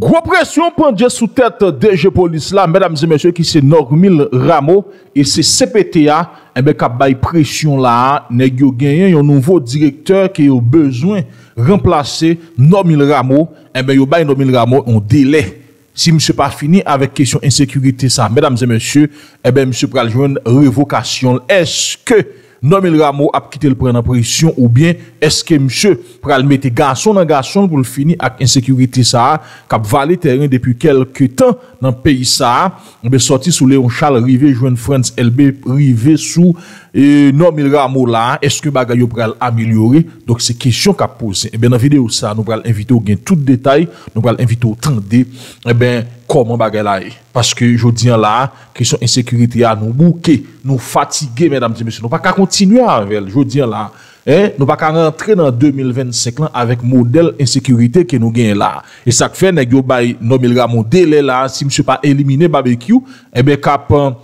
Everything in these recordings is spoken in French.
Gwo presyon pon dje sou tèt DG Polis la, mèdames et mèsyè, ki se Normil Rameau, e se CPTA, ebe eh kap bay presyon la, neg yo genyen yon nouvo direkteur ki yo bezwen remplase Normil Rameau, ebe yo bay Normil Rameau yon dele. Si msè pa fini avèk kesyon insekurite sa, mèdames et mèsyè, ebe eh msè praljwen revokasyon. Eske... Nomel Rameau ap kite l pren nan presyon ou bien eske msye pral mette gason nan gason pou l fini ak insekurite sa a, kap vale teren depi kelke tan nan peyi sa a, be sorti sou Leon Charles rive jwen France LB rive sou e, Nomel Rameau la, eske bagay yo pral amelyore, dok se kesyon kap pose. Ebe nan video sa nou pral invite ou gen tout detay, nou pral invite ou tende, ebe koman bagay la e. Paske jodi an la, kesyon insekurite a nou bouke, nou fatige, mesdames et messieurs, nou pa ka kontinu anvel, jodi an la, eh, nou pa ka rentre nan 2025 lan avèk model insekurite ke nou gen la. E sak fè, neg yo bay nomil ramon dele la, si msè pa elimine barbekyou, ebe eh kapan,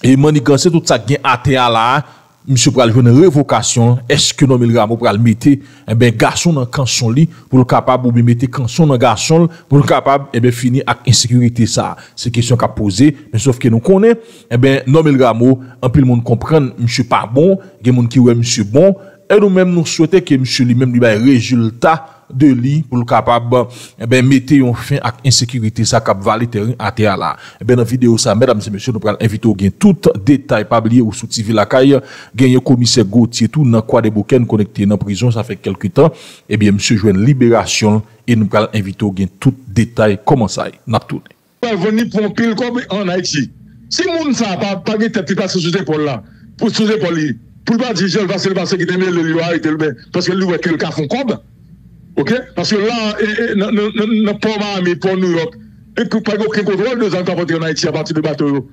e eh, manikanse tout sak gen ate a la, monsieur pral une révocation. Est-ce que Nomil Rameau pral mettre eh ben garçon dans canson li pour le capable ou mettre canson dans garçon pour le capable eh ben finir avec insécurité ça? C'est question qu'a posé mais sauf que nous connaît eh ben Nomil Rameau en pile monde comprendre monsieur pas bon il y a monde qui ouais monsieur bon. Et nous même nous souhaiter que monsieur lui-même lui bail résultat de li pou l kapab eh mette yon fin ak insekirite sa kap vali teren ate ala. Eh ben nan video sa, mèdames et mèsyou, nou pral invite ou gen tout detay pabliye ou sou TV lakay, gen yon komise Gauthier tout nan kwa de bouken konekte nan prison sa fek kelku tan, eh bien msye jwen liberasyon e nou pral invite ou gen tout detay koman sa e, nap tout. Veni pompil kom en Haiti. Si moun sa pa pagi tepi pa sou jete pou la, pou sou jete pou li, pou pa di jel va se le basse ki teme le liwa ite lbe, paske liwe kel ka fon kob, OK? Parce que là, nous pas Miami pour New York, et que pas aucun contrôle de gens qui en Haïti à partir de bateau.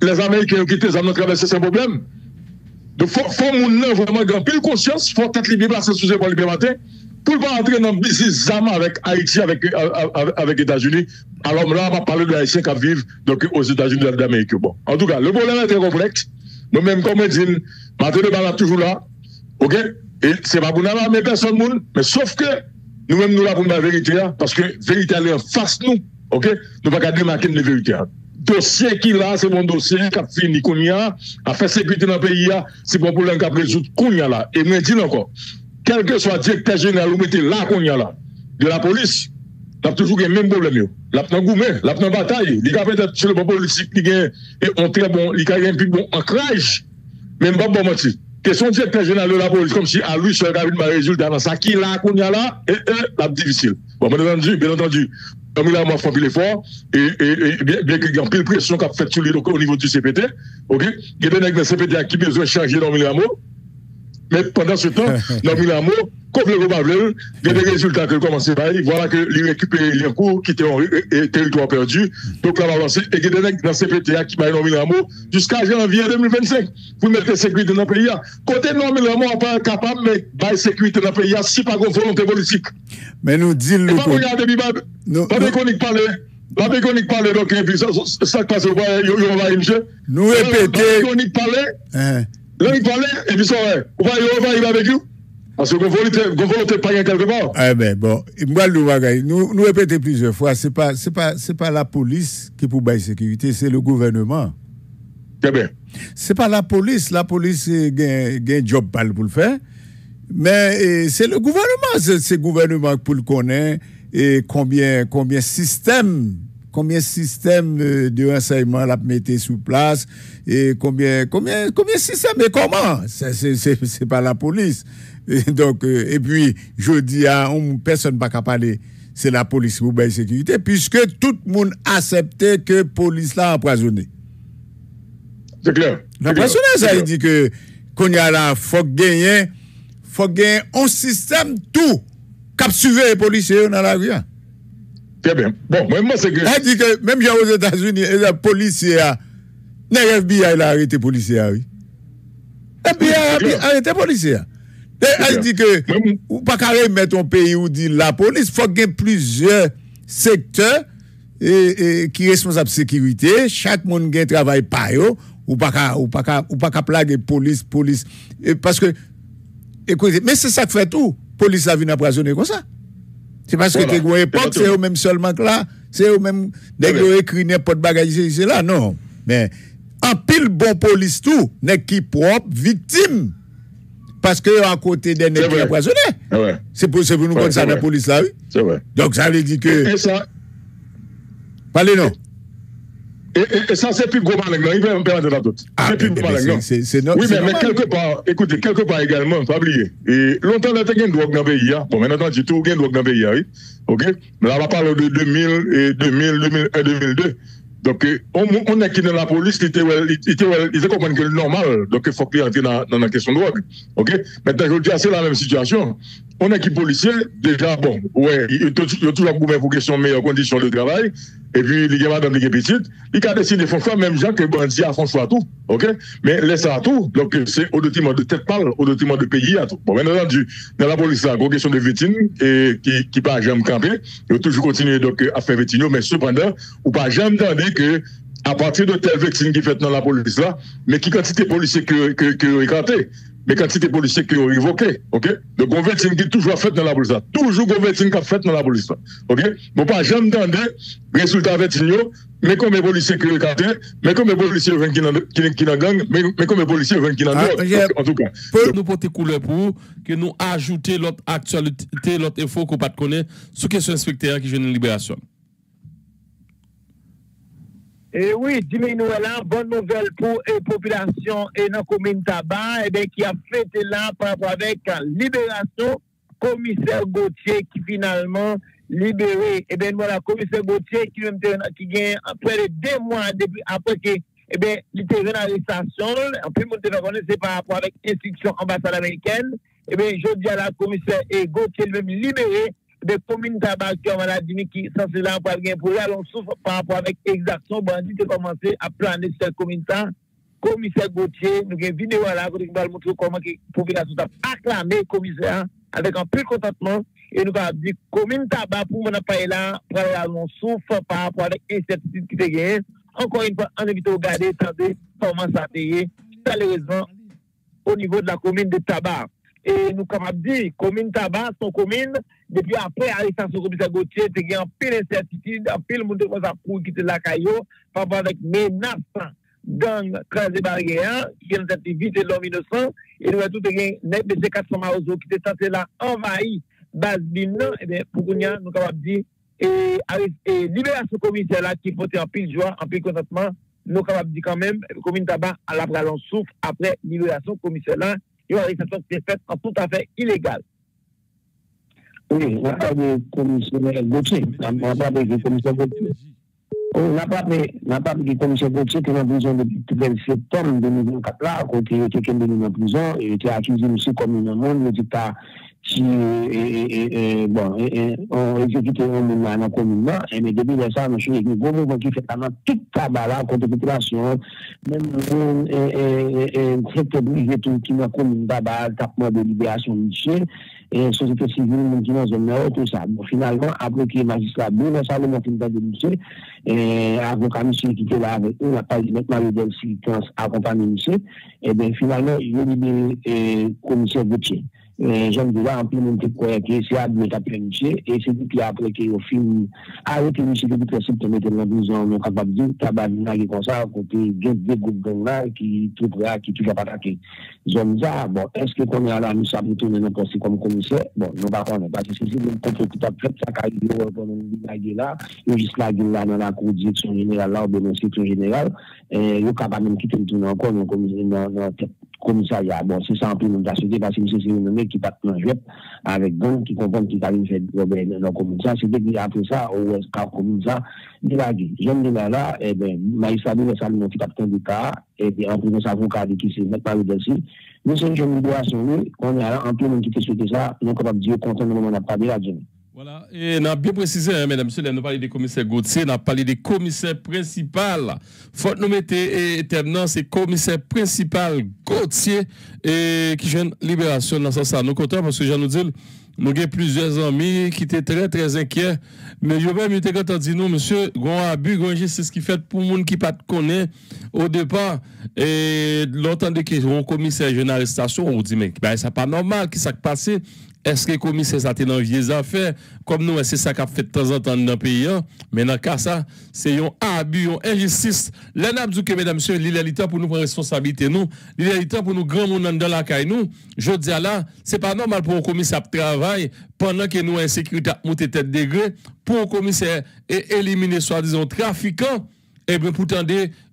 Les Américains ont quitté les hommes traversé c'est un problème. Donc, il faut que vraiment grand pile conscience, il faut être libéré parce que pour le matin, pour ne pas entrer dans le business avec Haïti, avec, les États-Unis. Alors là, on va parler de Haïtiens qui vivent donc, aux États-Unis d'Amérique. Bon. En tout cas, le problème est très complexe. Nous-mêmes, comme on dit, maintenant, le est toujours là. OK? Et c'est pas pour nous mais personne moun. Mais sauf que nous-mêmes nous là pour la vérité, parce que vérité elle est en face nous. OK Nous pas garder marquer de vérité. Dossier qui là, c'est mon dossier qui a fini Kounia, a fait sécurité dans le pays, c'est bon problème qui a résoudre Kounia là. Et me dit encore, quel que soit directeur général, vous mettez là Kounia là, de la police, n'a toujours le même problème. L'a pas goumé, l'a pas bataille. Il a peut-être sur le bon politique, il a un très bon, il a un plus bon ancrage, même pas bon motif. que son directeur général de la police, comme si à lui seul avait un résultat dans ça, qui là, qu'on y a là, eh, eh, et, là, difficile. Bon, bien entendu, bien entendu, comme il a moins frappé l'effort, et, bien qu'il y ait pile pression qu'a fait sur lui au niveau du CPT, ok, il y a des CPT qui besoin de charger dans le mais pendant ce temps, dans Milamo, comme le Robavlel, il y a des résultats que commence à voilà que les récupérer les cours qui étaient en territoire perdu. Donc là, on va avancer. Et il y a des dans CPTA qui va dans Milamo jusqu'à janvier 2025 pour mettre la sécurité dans le pays. Côté non, Milamo n'est pas capable de mettre la sécurité dans le pays si pas de volonté politique. Mais nous disons... Pas regarder, pas de chronique parler. La mécanique parler, donc, ça passe, il y a. Nous répétons. La mécanique parler. Là, il parlait, et puis ça, on va y avec vous. Parce que vous volonté pas quelque part. Eh ben, bon, nous, nous répétons plusieurs fois, pas, c'est pas, c'est pas la police qui pour bailler sécurité, c'est le gouvernement. Très bien. C'est pas la police, la police a un job pour le faire, mais c'est le gouvernement, c'est le gouvernement pour le connaître et combien, combien système combien système de renseignement l'a mis sous place? Et combien combien combien système et comment? C'est pas la police. Et donc euh, et puis je dis à personne pas parler c'est la police qui la sécurité puisque tout le monde accepté que la police l'a empoisonné. C'est clair. L'empoisonné ça il dit que qu'on y a là faut gagner faut gagner un système tout cap les policiers dans la rue. Très bien. Bon, moi, c'est que. Elle dit que même aux États-Unis, les policiers, les FBI a arrêté les policiers, oui. FBI a arrêté les policiers. Elle dit que, ou pas carré mettre un pays où dit la police, il faut qu'il y ait plusieurs secteurs et, qui sont responsables de sécurité. Chaque monde qui travaille par eux, ou pas ou pas ou pas plaguer police, police. parce que, écoutez, mais c'est ça qui fait tout. Police a vu empoisonner comme ça. C'est parce que Voilà. t'es à époque, c'est au même seulement que là. C'est au même. Dès que écrit n'importe bagage, c'est là, non. Mais en pile bon police tout, n'est qui propre, victime. Parce que à côté des nègres qui empoisonnés. Ah C'est pour, pour nous Ouais, comme ça la police là, oui. c'est vrai. Donc ça veut dire que. Et ça, Parlez non. Et, et- ça c'est plus gros malin, non, il peut me permettre de la toute. Ah, c'est plus mais- gros mais malin, non? c'est- c'est- c'est no- Oui, c'est mais, mais quelque part, écoutez, quelque part également, pas oublier. Et longtemps, on a eu une drogue dans le pays. hein. Bon, maintenant, j'ai tout une drogue dans le pays, hein, oui. OK? Mais là, on va parler de 2000, et 2000, 2001, 2002. Donc, euh, on, on est qui dans la police, il était, ouais, il comprendre que le normal. Donc, il faut qu'il entre dans, dans la question de drogue. OK? Maintenant, je dis, c'est la même situation. On est qui policier, déjà, bon, ouais, il y a toujours un pour question meilleures conditions de travail. Et puis, il y a madame, y a petite. Il a décidé de faire ça, même gens que bandit a fait tout. OK? Mais laisse à tout. Donc, c'est au détriment de tête pâle, au détriment de pays à tout. Bon, entendu, dans la police, là, une question de victime, et qui, qui pas jamais camper. Il faut toujours continuer, donc, à faire victime, mais cependant, ou pas jamais entendre que, à partir de telle victime qui fait dans la police là, mais qui quantité de policiers que, que, que écarté, mais quantité de policiers qui ont révoqué, ok? Donc, qui est toujours fait dans la police. Toujours on victime qui a fait dans la police ok? Bon, pas jamais entendre résultat victime, mais comme les policiers qui ont écarté, mais comme les policiers qui dans gang, mais, comme les policiers qui dans Ah, en tout cas. Pour nous porter couleur pour que nous ajouter l'autre actualité, l'autre info qu'on pas de connaître sur question inspecteur qui vient de libération. Et oui, Jimmy Noël, hein, bonne nouvelle pour la population et la commune Tabac, eh bien, qui a fêté là par rapport avec la libération commissaire Gauthier qui finalement libéré. Eh bien, voilà, commissaire Gauthier qui, qui gagne près de deux mois depuis, après que, eh bien, il était en arrestation. En plus, c'est par rapport avec l'instruction ambassade américaine. Eh bien, je dis à la commissaire et Gauthier lui-même libéré de commune tabac qui ont maladie qui là pour gagner pour aller on souffre par rapport avec exaction bandit qui commencé à planer cette commune là. Commissaire Gauthier nous avons une vidéo là qui va montrer comment la population a acclamé commissaire avec un peu de contentement. Et nous avons dit commune tabac pour mon pas là on souffre par rapport avec l'incertitude qui est gagnée encore une fois on invite à regarder comment ça a été malheureusement au niveau de la commune de Tabac. Et nous capables de dire, commune Tabac, son commune, depuis après l'arrestation commissaire Gauthier, qu'il y a un pile d'incertitude, un pile monde qui quitter la caillou, par rapport avec menaces gang crasé barrière, qui ont été vite de l'homme innocent, et nous avons tout de ces 400 maozo qui étaient censés là envahi base et bien, pour qu'on nous capables de dire, et, et libération commissaire là, qui portait en pile joie, en pile contentement, nous capables de dire quand même, commune tabac à la souffre après libération commissaire là, une arrestation qui est faite en tout à fait illégale. Oui, on a parlé de commissaire Gauthier. On a parlé de commissaire Gauthier. On a parlé, on a parlé du commissaire Gauthier qui est en prison depuis le 20 septembre 2024 là, côté il était venu en prison, il était accusé aussi comme un monde, il était qui, et, et, et, bon, et, et, on exécuté un monde dans la commune et mais depuis ça, y a un gros mouvement qui fait dans toute tabac là, contre la population, même un secteur privé qui est dans la commune tabac, tapement de libération monsieur, et société civile, qui est dans zone nord, tout ça. Finalement, après que le magistrat Bruno Salomon fin de monsieur, avocat monsieur qui était là avec eux, n'a pas dit mettre Marie Delcy qui a accompagné monsieur, et bien finalement, il a libéré le commissaire Gauthier. J'aime dire, en plus, on peut que et c'est depuis après qu'il a film arrêté monsieur depuis le septembre, était dans la prison, on capable de dire, il comme ça, côté, a deux groupes de là qui tout prêt, qui toujours pas attaqué. Ça, bon, est-ce que nous pour tourner n'importe comme commissaire? Bon, nous pas à fait, ça là, juste là dans la de dans dans le commissariat. Bon, c'est ça en plus, nous avons sauté parce que c'est un mec qui part dans le avec gang qui comprend qu'il a fait problème dans le commissariat. C'est depuis après ça, au Cap commissariat, il a dit, j'aime dire là, eh bien, Maïssa Bile Salomon qui a du cas, et puis en plus, nous avons avocat qui c'est mettre Marie Delcy. Nous sommes une libération, nous, on est là, en plus, nous qui te souhaité ça, nous sommes capables de dire content de moment, on n'a pas de la Jimmy. Voilà, et on a bien précisé, hein, mesdames messieurs, nous parlé des commissaires Gauthier, on a parlé des commissaires principaux. Faut nous mettre et terminant, c'est commissaire principal Gauthier et qui gêne libération dans ce sens. Nous comptons parce que je nous dis, nous avons plusieurs amis qui étaient très très inquiets. Mais je même été quand on dit nous, monsieur, grand abus, grand c'est ce qui fait pour les gens qui ne connaissent au départ. Et l'entendre que un commissaire jeune arrestation, on dit, mais ben, c'est pas normal, qui s'est passé. Est-ce que le commissaire ça dans vieilles affaires? Comme nous c'est ça qu'a fait de temps en temps dans le pays hein? mais dans le cas ça c'est un abus une injustice. Là n'a dit que mesdames messieurs l'illéalité pour nous prendre responsabilité nous. L'illéalité pour nous grand monde dans la caille nous. Je dis là c'est pas normal pour un commissaire travailler pendant que nous insécurité monter tête degré pour un commissaire éliminer soi-disant trafiquants et bien pour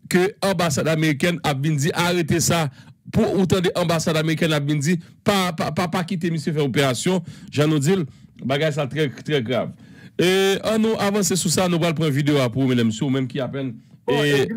que l'ambassade américaine a dit arrêtez ça pour autant de l'ambassade américaine a bien dit pas pas pas, pas quitter monsieur faire opération. J'en nous dit bagage ça très très grave. Et on nous avancer sur ça nous allons prendre vidéo pour mesdames ou même qui à peine. Bon, et,